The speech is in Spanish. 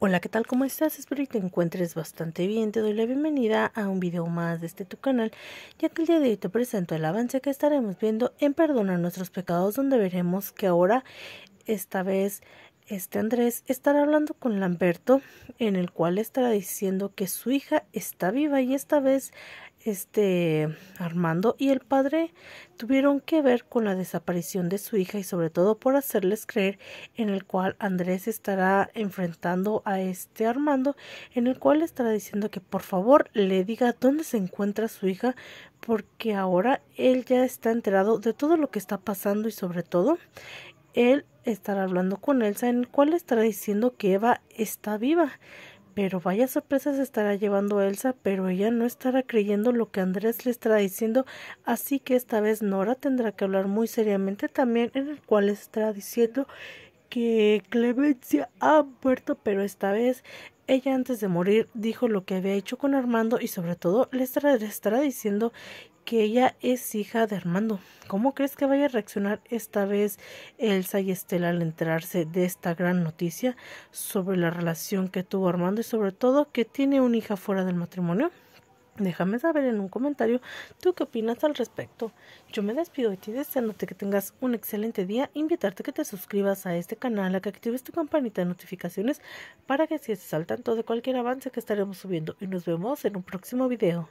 Hola, ¿qué tal? ¿Cómo estás? Espero que te encuentres bastante bien. Te doy la bienvenida a un video más de este tu canal, ya que el día de hoy te presento el avance que estaremos viendo en Perdona nuestros pecados, donde veremos que ahora, esta vez, este Andrés estará hablando con Lamberto, en el cual estará diciendo que su hija está viva y esta vez este Armando y el padre tuvieron que ver con la desaparición de su hija y sobre todo por hacerles creer en el cual Andrés estará enfrentando a este Armando en el cual estará diciendo que por favor le diga dónde se encuentra su hija porque ahora él ya está enterado de todo lo que está pasando y sobre todo él estará hablando con Elsa en el cual estará diciendo que Eva está viva pero vaya sorpresa se estará llevando Elsa, pero ella no estará creyendo lo que Andrés le estará diciendo, así que esta vez Nora tendrá que hablar muy seriamente también, en el cual estará diciendo que Clemencia ha muerto, pero esta vez ella antes de morir dijo lo que había hecho con Armando y sobre todo le estará, le estará diciendo que ella es hija de Armando. ¿Cómo crees que vaya a reaccionar esta vez Elsa y Estela al enterarse de esta gran noticia sobre la relación que tuvo Armando y sobre todo que tiene una hija fuera del matrimonio? Déjame saber en un comentario tú qué opinas al respecto. Yo me despido de ti deseándote que tengas un excelente día, invitarte a que te suscribas a este canal, a que actives tu campanita de notificaciones para que estés al tanto de cualquier avance que estaremos subiendo y nos vemos en un próximo video.